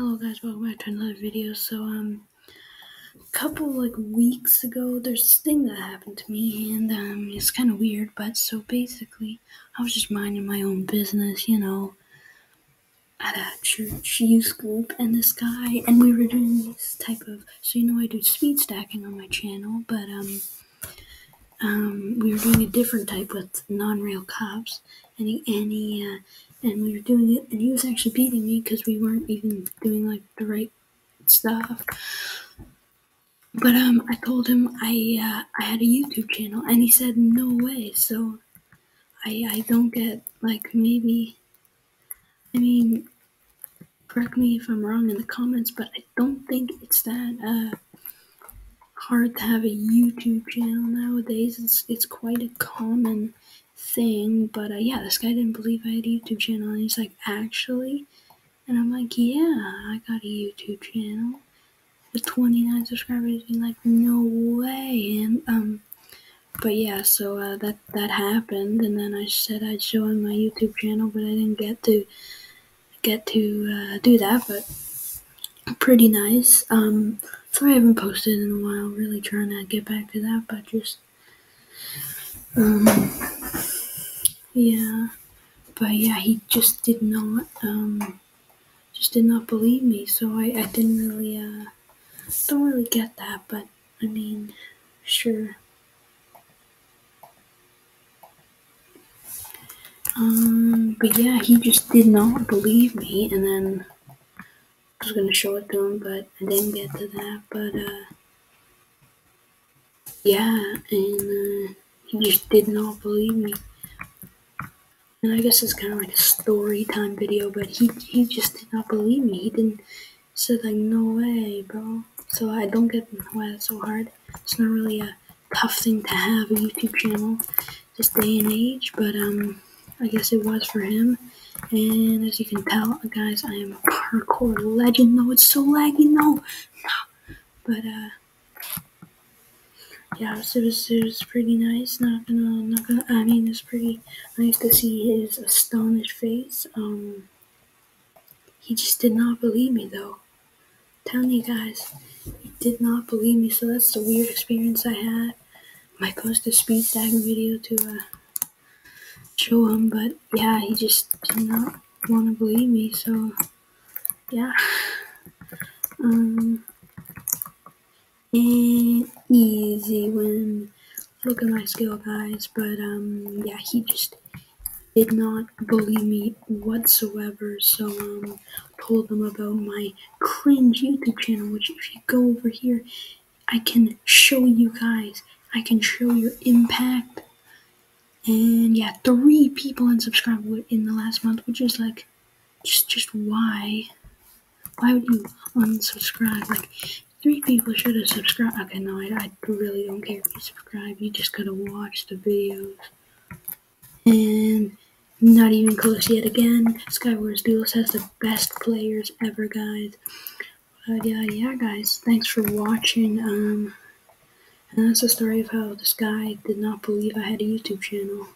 Hello guys, welcome back to another video. So um a couple like weeks ago there's this thing that happened to me and um it's kinda weird, but so basically I was just minding my own business, you know, at a church youth group and this guy and we were doing this type of so you know I do speed stacking on my channel, but um um, we were doing a different type with non-real cops, and he and he uh, and we were doing it, and he was actually beating me because we weren't even doing like the right stuff. But um, I told him I uh, I had a YouTube channel, and he said no way. So I I don't get like maybe. I mean, correct me if I'm wrong in the comments, but I don't think it's that uh hard to have a YouTube channel nowadays. It's it's quite a common thing. But uh, yeah, this guy didn't believe I had a YouTube channel, and he's like, actually, and I'm like, yeah, I got a YouTube channel with 29 subscribers. And like, no way, and um. But yeah, so uh, that that happened, and then I said I'd show him my YouTube channel, but I didn't get to get to uh, do that. But pretty nice. Um, sorry I haven't posted in a while. Really trying to get back to that, but just um, yeah. But yeah, he just did not um, just did not believe me. So I I didn't really uh don't really get that. But I mean, sure. Um, but yeah, he just did not believe me, and then I was gonna show it to him, but I didn't get to that. But uh, yeah, and uh, he just did not believe me. And I guess it's kind of like a story time video, but he he just did not believe me. He didn't said like no way, bro. So I don't get why it's so hard. It's not really a tough thing to have a YouTube channel this day and age, but um, I guess it was for him. And as you can tell, guys, I am a parkour legend. No, it's so laggy. No, no. But uh, yeah, so it was, it was pretty nice. Not gonna, not gonna. I mean, it's pretty nice to see his astonished face. Um, he just did not believe me, though. Telling you guys, he did not believe me. So that's the weird experience I had. Might post a speed stacking video to uh show him, but yeah, he just did not want to believe me. So yeah, um, and easy win. Look at my skill, guys. But um, yeah, he just did not bully me whatsoever. So um, told them about my cringe YouTube channel, which if you go over here, I can show you guys. I can show your impact and yeah, three people unsubscribed in the last month, which is like, just just why? Why would you unsubscribe? Like, three people should have subscribed. Okay, no, I, I really don't care if you subscribe. You just gotta watch the videos. And not even close yet again. Skywars Duels has the best players ever, guys. But yeah, yeah, guys. Thanks for watching. Um. And that's the story of how this guy did not believe I had a YouTube channel.